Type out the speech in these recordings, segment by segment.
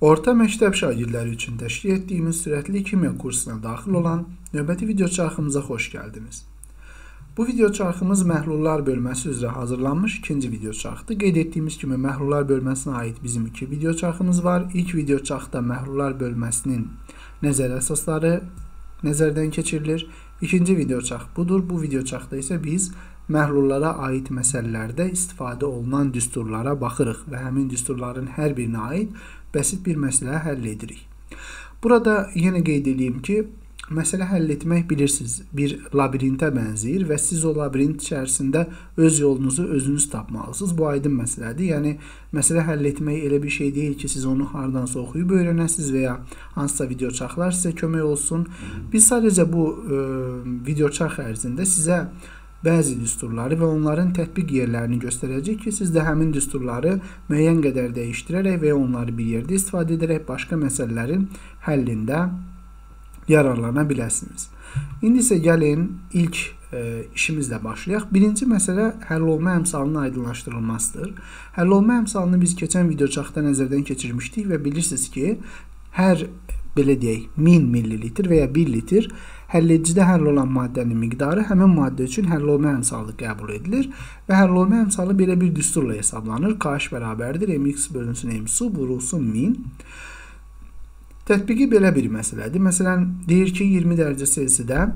Orta məktəb şagirdləri üçün təşkil etdiyimiz sürətli kimya kursuna daxil olan növbəti video çarxımıza xoş gəldiniz. Bu video çarxımız məhlullar bölməsi üzrə hazırlanmış ikinci video çarxdır. Qeyd etdiyimiz kimi məhlullar bölməsinə aid bizim iki video çarxımız var. İlk video çarxda məhlullar bölməsinin nəzər əsasları nəzərdən keçirilir. İkinci video çarx budur. Bu video çarxda isə biz məhlullara aid məsələlərdə istifadə olunan düsturlara baxırıq və həmin düsturların hər birinə aid bəsit bir məsələ həll edirik. Burada yenə qeyd edeyim ki, məsələ həll etmək bilirsiniz, bir labirintə bənzəyir və siz o labirint içərisində öz yolunuzu özünüz tapmalısınız. Bu aydın məsələdir. Yəni məsələ həll etmək elə bir şey deyil ki, siz onu hardansa oxuyub öyrənəsiniz və ya hansısa video çarxlar sizə kömək olsun. Biz sadəcə bu ə, video çarx ərzində sizə bəzi düsturları və onların tətbiq yerlərini göstərəcək ki, siz də həmin düsturları müəyyən qədər dəyişdirərək və onları bir yerdə istifadə edərək başqa məsələlərin həllində yararlana biləsiniz. İndi isə gəlin ilk e, işimizlə başlayaq. Birinci məsələ həll olma əmsalının aydınlaşdırılmasıdır. Həll olma əmsalını biz keçən video çaxda nəzərdən keçirmişdik və bilirsiniz ki, hər belə deyək 1000 ml və ya 1 litr həlledicidə həll olan maddənin miqdarı həmin maddə üçün həll olma əmsalı qəbul edilir və həll olma əmsalı belə bir düsturla hesablanır. KH bərabərdir mx bölünsün m su vurulsun 1000. Tətbiqi belə bir məsələdir. Məsələn, deyir ki, 20 dərəcə Selsidə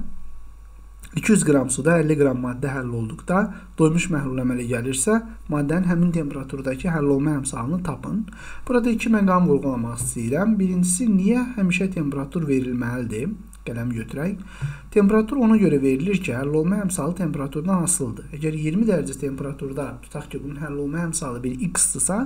200 qram suda 50 qram maddə həll olduqda doymuş məhlul əmələ gəlirsə, maddənin həmin temperaturdakı həll olma əmsalını tapın. Burada iki məqam vurğulamaq istəyirəm. Birincisi, niyə həmişə temperatur verilməlidir? Qələm götürək. Temperatur ona görə verilir ki, həll olma əmsalı temperaturdan asılıdır. Əgər 20 dərəcə temperaturda tutaq ki, bunun həll olma əmsalı bir x-dırsa,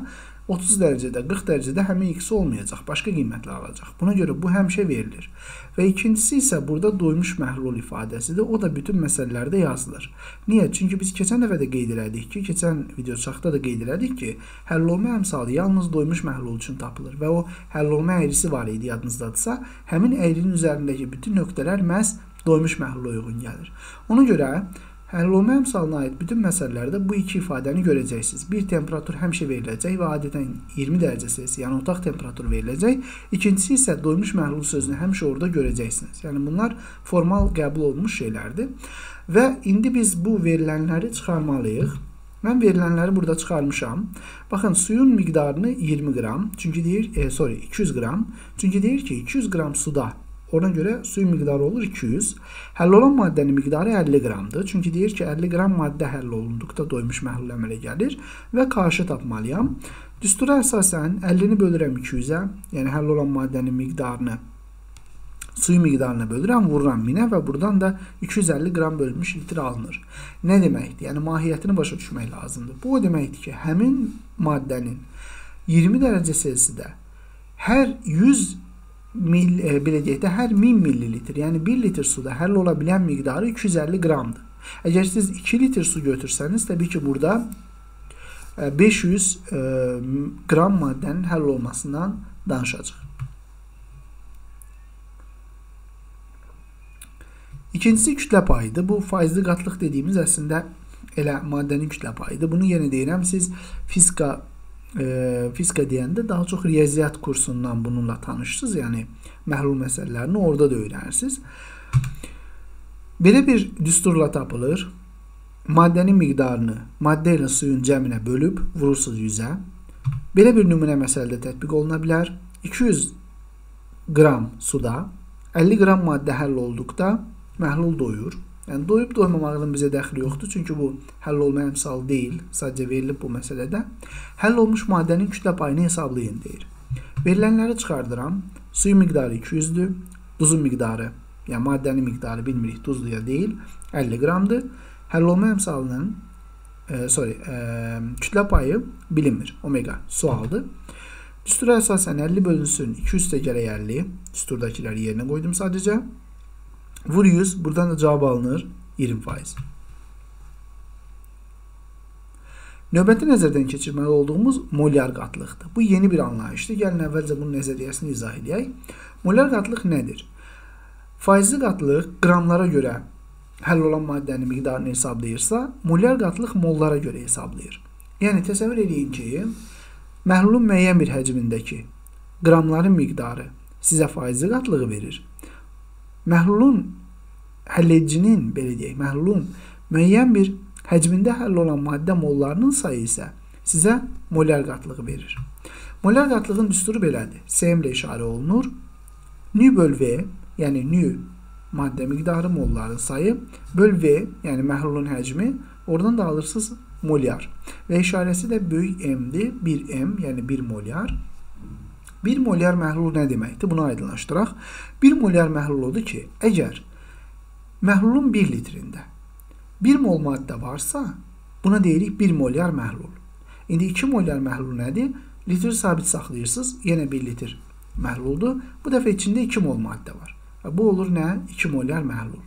30 dərəcədə, 40 dərəcədə həmin x olmayacaq, başqa qiymətlər alacaq. Buna görə bu həmişə verilir. Və ikincisi isə burada doymuş məhlul ifadəsidir. O da bütün məsələlərdə yazılır. Niyə? Çünki biz keçən dəfə də qeyd elədik ki, keçən video çaxda da qeyd elədik ki, həll olma əmsalı yalnız doymuş məhlul üçün tapılır və o həll olma əyrisi var idi yadınızdadırsa, həmin əyrinin üzərindəki bütün nöqtələr məhz doymuş məhlula uyğun gəlir. Ona görə Həll olma əmsalına aid bütün məsələlərdə bu iki ifadəni görəcəksiniz. Bir temperatur həmişə veriləcək və adətən 20 dərəcə Selsi, yəni otaq temperaturu veriləcək. İkincisi isə doymuş məhlul sözünü həmişə orada görəcəksiniz. Yəni bunlar formal qəbul olunmuş şeylərdir. Və indi biz bu verilənləri çıxarmalıyıq. Mən verilənləri burada çıxarmışam. Baxın, suyun miqdarını 20 qram, çünki deyir, e, sorry, 200 qram. Çünki deyir ki, 200 qram suda Ona görə suyun miqdarı olur 200. Həll olan maddənin miqdarı 50 qramdır. Çünki deyir ki, 50 qram maddə həll olunduqda doymuş məhlul əmələ gəlir və qarşı tapmalıyam. Düstura əsasən 50-ni bölürəm 200-ə, yəni həll olan maddənin miqdarını suyu miqdarına bölürəm, vururam 1000-ə və buradan da 250 qram bölünmüş litr alınır. Nə deməkdir? Yəni mahiyyətini başa düşmək lazımdır. Bu o deməkdir ki, həmin maddənin 20 dərəcə Selsidə hər 100 mil, e, belə deyək də, hər 1000 millilitr, yəni 1 litr suda həll ola bilən miqdarı 250 qramdır. Əgər siz 2 litr su götürsəniz, təbii ki, burada 500 e, e, qram maddənin həll olmasından danışacaq. İkincisi kütlə payıdır. Bu faizli qatlıq dediyimiz əslində elə maddənin kütlə payıdır. Bunu yenə deyirəm, siz fizika e, fizika deyəndə daha çox riyaziyyat kursundan bununla tanışsınız. Yəni məhlul məsələlərini orada da öyrənirsiniz. Belə bir düsturla tapılır. Maddənin miqdarını maddə ilə suyun cəminə bölüb vurursunuz 100-ə. Belə bir nümunə məsələdə tətbiq oluna bilər. 200 qram suda 50 qram maddə həll olduqda məhlul doyur. Yəni doyub doymamağının bizə dəxli yoxdur, çünki bu həll olma əmsalı deyil, sadəcə verilib bu məsələdə. Həll olmuş maddənin kütlə payını hesablayın deyir. Verilənləri çıxardıram. Suyun miqdarı 200-dür, duzun miqdarı, yəni maddənin miqdarı bilmirik, duzlu ya deyil, 50 qramdır. Həll olma əmsalının e, sorry, e, kütlə payı bilinmir. Omega sualdır. Düstura əsasən 50 bölünsün 200 də gərək 50. Düsturdakiləri yerinə qoydum sadəcə. Vur 100. Buradan da cavab alınır. 20%. Növbəti nəzərdən keçirməli olduğumuz molyar qatlıqdır. Bu yeni bir anlayışdır. Gəlin əvvəlcə bunun nəzəriyyəsini izah edək. Molyar qatlıq nədir? Faizli qatlıq qramlara görə həll olan maddənin miqdarını hesablayırsa, molyar qatlıq mollara görə hesablayır. Yəni təsəvvür edin ki, məhlulun müəyyən bir həcmindəki qramların miqdarı sizə faizli qatlığı verir. Məhlulun həlledicinin belə deyək, məhlulun müəyyən bir həcmində həll olan maddə mollarının sayı isə sizə molar qatlığı verir. Molar qatlığın düsturu belədir. Cm ilə işarə olunur. Nü böl V, yəni nü maddə miqdarı molların sayı böl V, yəni məhlulun həcmi, oradan da alırsınız molyar. Və işarəsi də böyük M-dir. 1M, yəni 1 molyar. 1 molyar məhlul nə deməkdir? Bunu aydınlaşdıraq. 1 molyar məhlul odur ki, əgər məhlulun 1 litrində 1 mol maddə varsa, buna deyirik 1 molyar məhlul. İndi 2 molyar məhlul nədir? Litr sabit saxlayırsınız, yenə 1 litr məhluldur. Bu dəfə içində 2 mol maddə var. Bu olur nə? 2 molyar məhlul.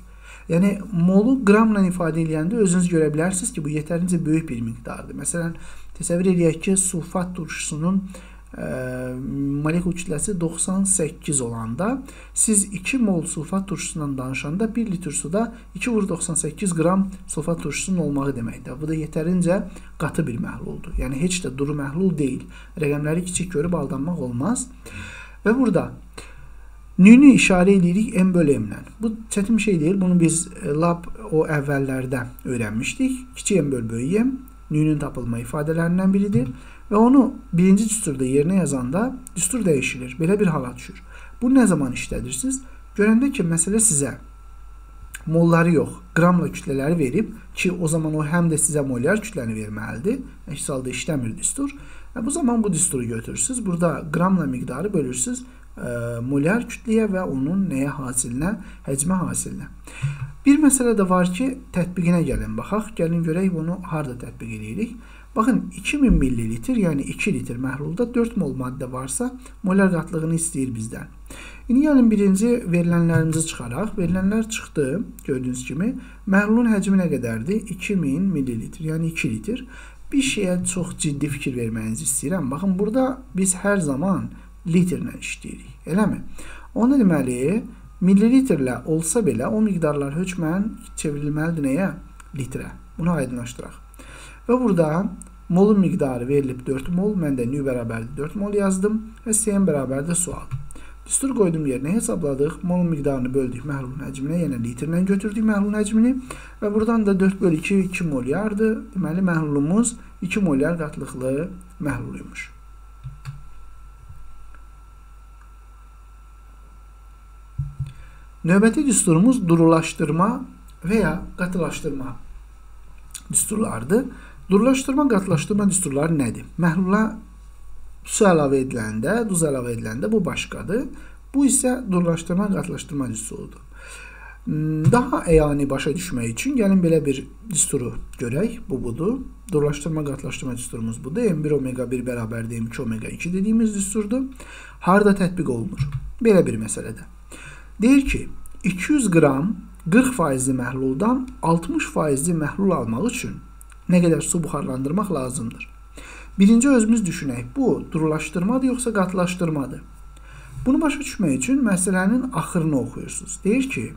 Yəni molu qramla ifadə edəndə özünüz görə bilərsiniz ki, bu yetərincə böyük bir miqdardır. Məsələn, təsəvvür edək ki, sulfat turşusunun ə, molekul kütləsi 98 olanda siz 2 mol sulfat turşusundan danışanda 1 litr suda 2,98 qram sulfat turşusunun olmağı deməkdir. Bu da yetərincə qatı bir məhluldur. Yəni heç də duru məhlul deyil. Rəqəmləri kiçik görüb aldanmaq olmaz. Və burada Nünü işarə edirik M bölü M-lə. Bu çətin bir şey deyil. Bunu biz e, lab o əvvəllərdə öyrənmişdik. Kiçik M bölü böyük M nünün tapılma ifadələrindən biridir və onu birinci düsturda yerinə yazanda düstur dəyişilir. Belə bir hala düşür. Bunu nə zaman işlədirsiniz? Görəndə ki, məsələ sizə molları yox, qramla kütlələri verib ki, o zaman o həm də sizə molyar kütləni verməlidir. Əks halda işləmir düstur. Və bu zaman bu düsturu götürürsüz. Burada qramla miqdarı bölürsüz molyar kütləyə və onun nəyə hasilinə, həcmə hasilinə. Bir məsələ də var ki, tətbiqinə gəlin baxaq. Gəlin görək bunu harda tətbiq edirik. Baxın 2000 ml, yəni 2 litr məhlulda 4 mol maddə varsa, molar qatlığını istəyir bizdən. İndi gəlin birinci verilənlərimizi çıxaraq. Verilənlər çıxdı, gördüyünüz kimi. Məhlulun həcmi nə qədərdir? 2000 ml, yəni 2 litr. Bir şeyə çox ciddi fikir verməyinizi istəyirəm. Baxın, burada biz hər zaman litrlə işləyirik. Eləmi? Onu deməli, millilitrlə olsa belə o miqdarlar hökmən çevrilməlidir nəyə? Litrə. Bunu aydınlaşdıraq. Və burada molun miqdarı verilib 4 mol. Mən də nü bərabərdir 4 mol yazdım və Cn bərabərdir sual. Düstur qoydum yerinə hesabladıq. Molun miqdarını böldük məhlulun həcminə, yəni litrlə götürdük məhlulun həcmini və buradan da 4 bölü 2 2 molyardır. Deməli məhlulumuz 2 molyar qatlıqlı məhluluymuş. Növbəti düsturumuz durulaşdırma və ya qatılaşdırma düsturlardır. Durulaşdırma, qatılaşdırma düsturları nədir? Məhlula su əlavə ediləndə, duz əlavə ediləndə bu başqadır. Bu isə durulaşdırma, qatılaşdırma düsturudur. Hmm, daha əyani başa düşmək üçün gəlin belə bir düsturu görək. Bu budur. Durulaşdırma, qatılaşdırma düsturumuz budur. M1 omega 1 bərabərdir M2 omega 2 dediyimiz düsturdur. Harda tətbiq olunur? Belə bir məsələdə. Deyir ki, 200 qram 40 faizli məhluldan 60 faizli məhlul almaq üçün nə qədər su buxarlandırmaq lazımdır? Birinci özümüz düşünək. Bu durulaşdırmadır yoxsa qatılaşdırmadır? Bunu başa düşmək üçün məsələnin axırını oxuyursunuz. Deyir ki,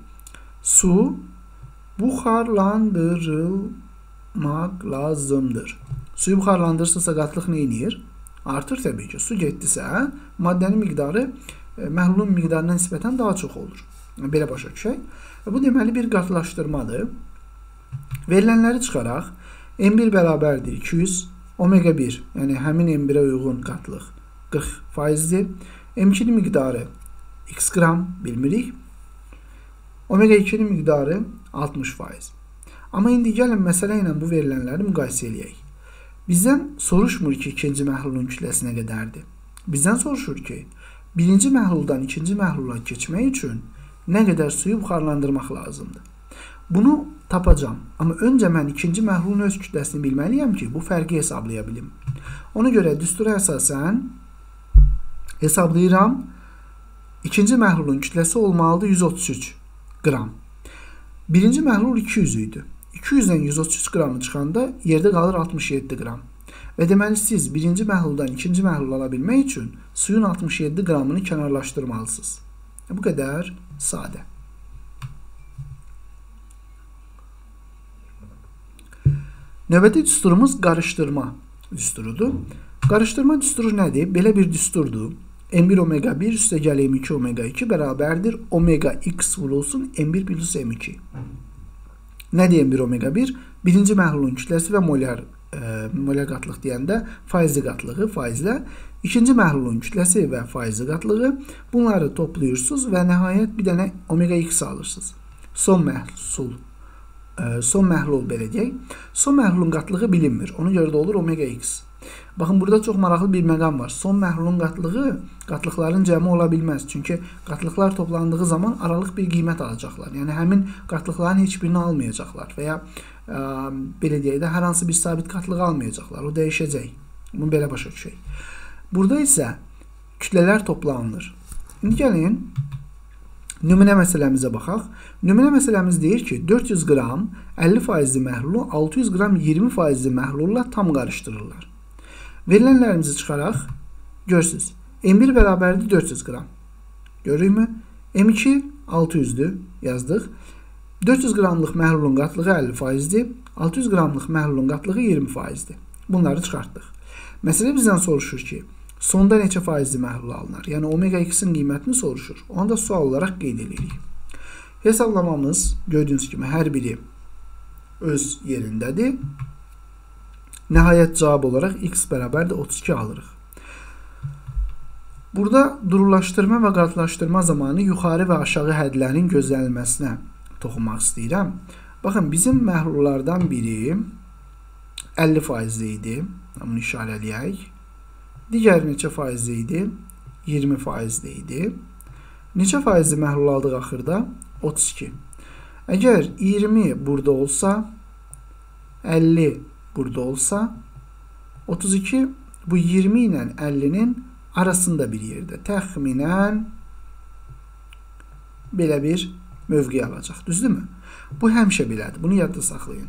su buxarlandırılmaq lazımdır. Suyu buxarlandırırsa qatlıq nə edir? Artır təbii ki. Su getdisə, maddənin miqdarı E, məhlulun miqdarına nisbətən daha çox olur. Belə başa düşək. Bu deməli bir qatılaşdırmadır. Verilənləri çıxaraq M1 bərabərdir 200, omega 1, yəni həmin M1-ə uyğun qatlıq 40%-dir. M2-nin miqdarı x qram bilmirik. Omega 2-nin miqdarı 60%. Amma indi gəlin məsələ ilə bu verilənləri müqayisə eləyək. Bizdən soruşmur ki, ikinci məhlulun kütləsi nə qədərdir. Bizdən soruşur ki, birinci məhluldan ikinci məhlula keçmək üçün nə qədər suyu buxarlandırmaq lazımdır. Bunu tapacam. Amma öncə mən ikinci məhlulun öz kütləsini bilməliyəm ki, bu fərqi hesablaya bilim. Ona görə düstura əsasən hesablayıram. İkinci məhlulun kütləsi olmalıdır 133 qram. Birinci məhlul 200 idi. 200-dən 133 qramı çıxanda yerdə qalır 67 qram. Və deməli siz birinci məhluldan ikinci məhlul ala bilmək üçün suyun 67 qramını kənarlaşdırmalısınız. Bu qədər sadə. Növbəti düsturumuz qarışdırma düsturudur. Qarışdırma düsturu nədir? Belə bir düsturdur. M1 omega 1 üstəgəl M2 omega 2 bərabərdir omega x vurulsun M1 plus M2. Nədir M1 omega 1? Birinci məhlulun kütləsi və molar e, molar qatlıq deyəndə faizli qatlığı faizlə ikinci məhlulun kütləsi və faizli qatlığı bunları toplayırsınız və nəhayət bir dənə omega x alırsınız. Son məhsul son məhlul belə deyək. Son məhlulun qatlığı bilinmir. Ona görə də olur omega x. Baxın, burada çox maraqlı bir məqam var. Son məhlulun qatlığı qatlıqların cəmi ola bilməz. Çünki qatlıqlar toplandığı zaman aralıq bir qiymət alacaqlar. Yəni həmin qatlıqların heç birini almayacaqlar və ya ə, belə deyək də hər hansı bir sabit qatlığı almayacaqlar. O dəyişəcək. Bunu belə başa düşək. Burada isə kütlələr toplanılır. İndi gəlin nümunə məsələmizə baxaq. Nümunə məsələmiz deyir ki, 400 qram 50 faizli məhlulu 600 qram 20 faizli məhlulla tam qarışdırırlar. Verilənlərimizi çıxaraq görürsüz. M1 bərabərdir 400 qram. Görürükmü? M2 600-dür. Yazdıq. 400 qramlıq məhlulun qatlığı 50%-dir. 600 qramlıq məhlulun qatlığı 20%-dir. Bunları çıxartdıq. Məsələ bizdən soruşur ki, sonda neçə faizli məhlul alınır? Yəni omega x-in qiymətini soruşur. Onu da sual olaraq qeyd edirik. Hesablamamız gördüyünüz kimi hər biri öz yerindədir. Nəhayət cavab olaraq x bərabərdir 32 alırıq. Burada durulaşdırma və qatlaşdırma zamanı yuxarı və aşağı hədlərin gözlənilməsinə toxunmaq istəyirəm. Baxın, bizim məhlullardan biri 50% idi. Bunu işarələyək. Digər neçə faizli idi? 20% idi. Neçə faizli məhlul aldıq axırda? 32. Əgər 20 burada olsa, 50 burada olsa 32 bu 20 ilə 50-nin arasında bir yerdə təxminən belə bir mövqe alacaq. Düzdürmü? Bu həmişə belədir. Bunu yadda saxlayın.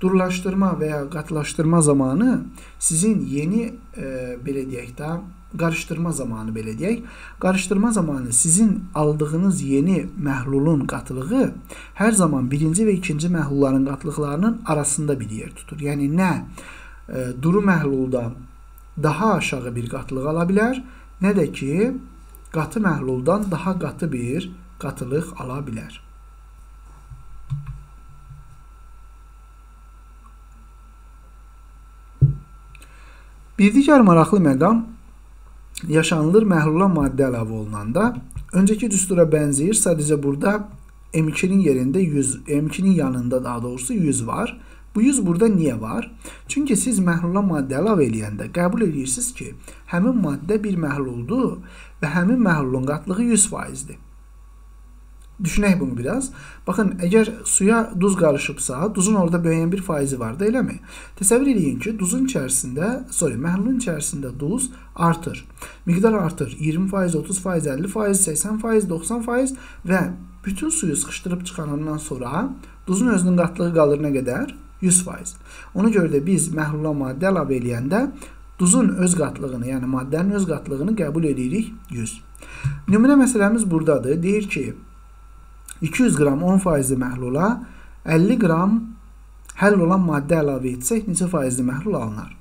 Durulaşdırma və ya qatlaşdırma zamanı sizin yeni e, belə deyək də qarışdırma zamanı belə deyək, qarışdırma zamanı sizin aldığınız yeni məhlulun qatılığı hər zaman birinci və ikinci məhlulların qatlıqlarının arasında bir yer tutur. Yəni nə e, duru məhluldan daha aşağı bir qatlıq ala bilər, nə də ki qatı məhluldan daha qatı bir qatılıq ala bilər. Bir digər maraqlı məqam yaşanılır məhlula maddə əlavə olunanda öncəki düstura bənzəyir. Sadəcə burada M2-nin yerində 100, M2-nin yanında daha doğrusu 100 var. Bu 100 burada niyə var? Çünki siz məhlula maddə əlavə eləyəndə qəbul edirsiniz ki, həmin maddə bir məhluldur və həmin məhlulun qatlığı 100%-dir. Düşünək bunu biraz. Baxın, əgər suya duz qarışıbsa, duzun orada böyüyən bir faizi var eləmi? Təsəvvür edin ki, duzun içərisində, sorry, məhlulun içərisində duz artır. Miqdar artır. 20%, 30%, 50%, 80%, 90% və bütün suyu sıxışdırıb çıxarandan sonra duzun özünün qatlığı qalır nə qədər? 100%. Ona görə də biz məhlula maddə əlavə eləyəndə duzun öz qatlığını, yəni maddənin öz qatlığını qəbul edirik 100. Nümunə məsələmiz burdadır. Deyir ki, 200 qram 10 faizli məhlula 50 qram həll olan maddə əlavə etsək neçə faizli məhlul alınar?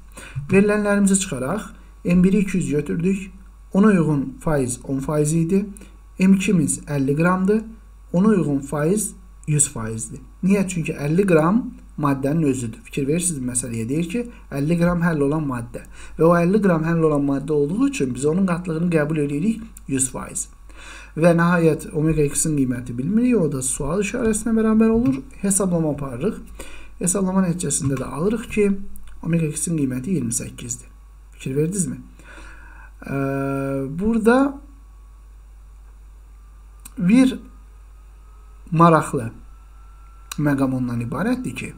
Verilənlərimizi çıxaraq M1-i 200 götürdük. Ona uyğun faiz 10 faiz idi. M2-miz 50 qramdır. Ona uyğun faiz 100 faizdir. Niyə? Çünki 50 qram maddənin özüdür. Fikir verirsiniz məsələyə deyir ki, 50 qram həll olan maddə və o 50 qram həll olan maddə olduğu üçün biz onun qatlığını qəbul edirik 100%. Və nəhayət omega x-in qiyməti bilmirik. O da sual işarəsinə bərabər olur. Hesablama aparırıq. Hesablama nəticəsində də alırıq ki, omega x-in qiyməti 28-dir. Fikir verdinizmi? Ee, burada bir maraqlı məqam ondan ibarətdir ki,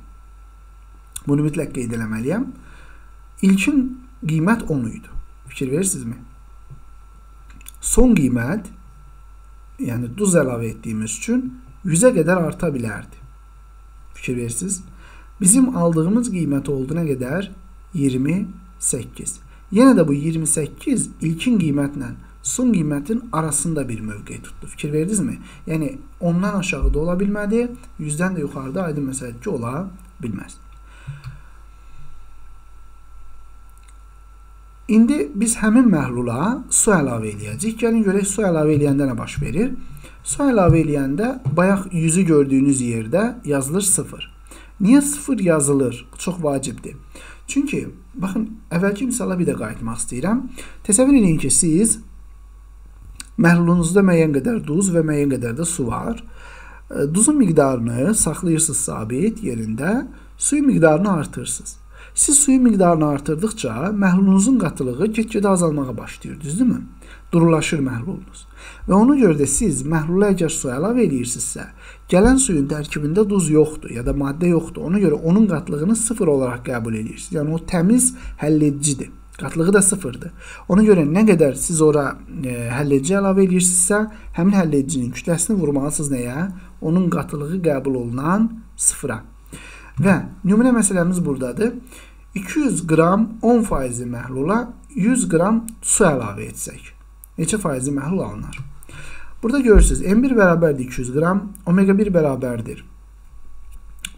bunu mütləq qeyd eləməliyəm. İlkin qiymət 10 idi. Fikir verirsinizmi? Son qiymət yəni duz əlavə etdiyimiz üçün 100-ə qədər arta bilərdi. Fikir verirsiniz? Bizim aldığımız qiymət oldu nə qədər? 28. Yenə də bu 28 ilkin qiymətlə son qiymətin arasında bir mövqe tutdu. Fikir verdinizmi? Yəni ondan aşağı da ola bilmədi, 100-dən də yuxarıda aydın məsələdir ki, ola bilməz. İndi biz həmin məhlula su əlavə eləyəcəyik. Gəlin görək su əlavə eləyəndə nə baş verir? Su əlavə eləyəndə bayaq 100-ü gördüyünüz yerdə yazılır 0. Niyə 0 yazılır? Çox vacibdir. Çünki baxın, əvvəlki misala bir də qayıtmaq istəyirəm. Təsəvvür edin ki, siz məhlulunuzda müəyyən qədər duz və müəyyən qədər də su var. Duzun miqdarını saxlayırsınız sabit yerində, suyun miqdarını artırırsınız. Siz suyun miqdarını artırdıqca məhlulunuzun qatılığı get-gedə azalmağa başlayır, düzdürmü? Durulaşır məhlulunuz. Və ona görə də siz məhlula əgər su əlavə edirsinizsə, gələn suyun tərkibində duz yoxdur ya da maddə yoxdur. Ona görə onun qatılığını 0 olaraq qəbul edirsiniz. Yəni o təmiz həlledicidir. Qatlığı da sıfırdır. Ona görə nə qədər siz ora e, həlledici əlavə edirsinizsə, həmin həlledicinin kütləsini vurmalısınız nəyə? Onun qatılığı qəbul olunan sıfıra. Və nümunə məsələmiz burdadır. 200 qram 10% məhlula 100 qram su əlavə etsək, neçə faizi məhlul alınır? Burada görürsünüz, M1 bərabərdir 200 qram, omega 1 bərabərdir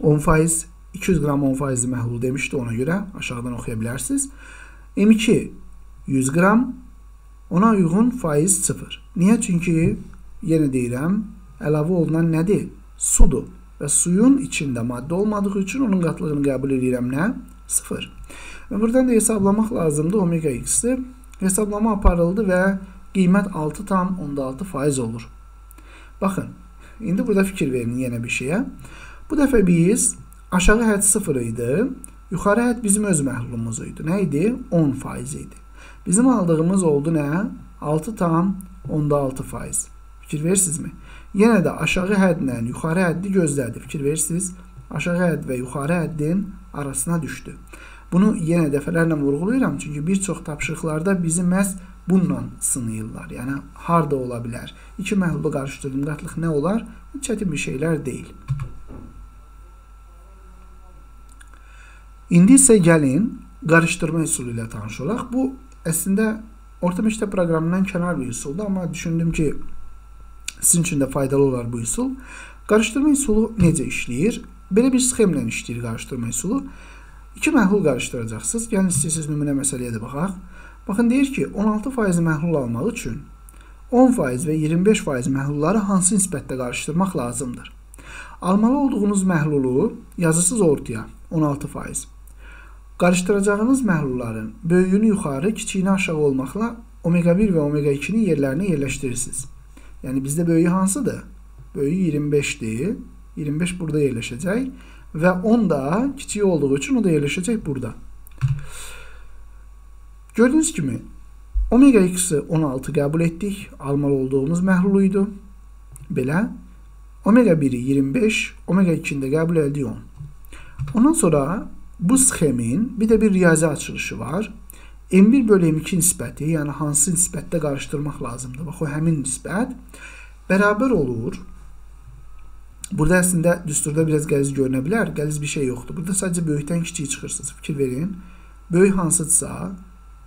10%, 200 qram 10% məhlul demişdi ona görə aşağıdan oxuya bilərsiniz. M2 100 qram, ona uyğun faiz 0. Niyə? Çünki yenə deyirəm, əlavə olunan nədir? Sudur və suyun içində maddə olmadığı üçün onun qatlığını qəbul edirəm nə? 0. Və buradan da hesablamaq lazımdır omega x-i. Hesablama aparıldı və qiymət 6,6% olur. Baxın, indi burada fikir verin yenə bir şeyə. Bu dəfə biz aşağı hədd 0 idi. Yuxarı hədd bizim öz məhlulumuz idi. Nə idi? 10% idi. Bizim aldığımız oldu nə? 6,6%. Fikir verirsinizmi? Yenə də aşağı həddlə yuxarı həddi gözlədi. Fikir verirsiniz? Aşağı hədd və yuxarı həddin arasına düşdü. Bunu yenə dəfələrlə vurğulayıram, çünki bir çox tapşırıqlarda bizi məhz bununla sınayırlar. Yəni harda ola bilər? İki məhlulu qarışdırdım, qatlıq nə olar? Çətin bir şeylər deyil. İndi isə gəlin qarışdırma üsulu ilə tanış olaq. Bu əslində orta məktəb proqramından kənar bir üsuldur, amma düşündüm ki, sizin üçün də faydalı olar bu üsul. Qarışdırma üsulu necə işləyir? Belə bir sxemlə işləyir qarışdırma üsulu. İki məhlul qarışdıracaqsınız. Gəlin istəyirsiniz nümunə məsələyə də baxaq. Baxın deyir ki, 16% məhlul almaq üçün 10% və 25% məhlulları hansı nisbətdə qarışdırmaq lazımdır? Almalı olduğunuz məhlulu yazısız ortaya 16%. Qarışdıracağınız məhlulların böyüyünü yuxarı, kiçiyini aşağı olmaqla omega 1 və omega 2-nin yerlərinə yerləşdirirsiniz. Yəni bizdə böyüyü hansıdır? Böyüyü 25-dir. 25 burada yerləşəcək və 10 da kiçik olduğu üçün o da yerləşəcək burada. Gördüyünüz kimi omega x-i 16 qəbul etdik. Almalı olduğumuz məhlul idi. Belə omega 1-i 25, omega 2-ni də qəbul etdik 10. Ondan sonra Bu sxemin bir də bir riyazi açılışı var. M1 bölü M2 nisbəti, yəni hansı nisbətdə qarışdırmaq lazımdır? Bax, o həmin nisbət bərabər olur. Burada əslində düsturda biraz qəliz görünə bilər. Qəliz bir şey yoxdur. Burada sadəcə böyükdən kiçiyi çıxırsınız. Fikir verin. Böyük hansıdırsa,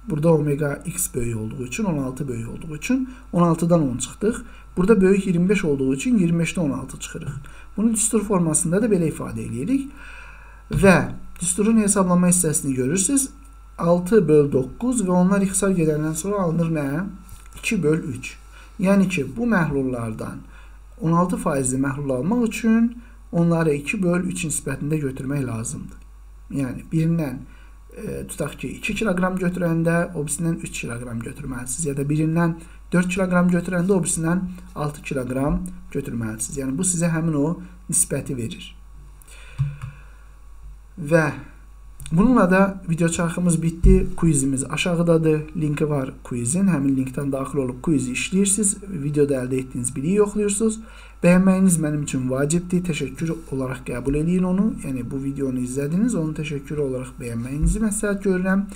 burada omega x böyük olduğu üçün, 16 böyük olduğu üçün 16-dan 10 çıxdıq. Burada böyük 25 olduğu üçün 25-də 16 çıxırıq. Bunu düstur formasında da belə ifadə edirik. Və Düsturun hesablama hissəsini görürsüz. 6 böl 9 və onlar ixtisar gedəndən sonra alınır nə? 2 böl 3. Yəni ki, bu məhlullardan 16 faizli məhlul almaq üçün onları 2 böl 3 nisbətində götürmək lazımdır. Yəni birindən e, tutaq ki 2 kiloqram götürəndə o birisindən 3 kiloqram götürməlisiniz ya da birindən 4 kiloqram götürəndə o birisindən 6 kiloqram götürməlisiniz. Yəni bu sizə həmin o nisbəti verir. Və bununla da video çarxımız bitdi. Quizimiz aşağıdadır. Linki var quizin. Həmin linkdən daxil olub quizi işləyirsiniz. Videoda əldə etdiyiniz biliyi yoxlayırsınız. Bəyənməyiniz mənim üçün vacibdir. Təşəkkür olaraq qəbul eləyin onu. Yəni bu videonu izlədiniz. Onun təşəkkürü olaraq bəyənməyinizi məsləhət görürəm.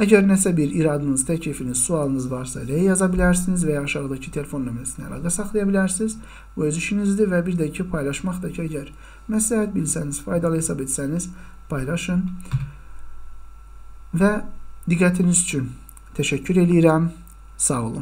Əgər nəsə bir iradınız, təklifiniz, sualınız varsa elə yaza bilərsiniz və ya aşağıdakı telefon nömrəsinə əlaqə saxlaya bilərsiniz. Bu öz işinizdir və bir də ki paylaşmaq da ki, əgər məsləhət bilsəniz, faydalı hesab etsəniz, paylaşın. Və diqqətiniz üçün təşəkkür eləyirəm. Sağ olun.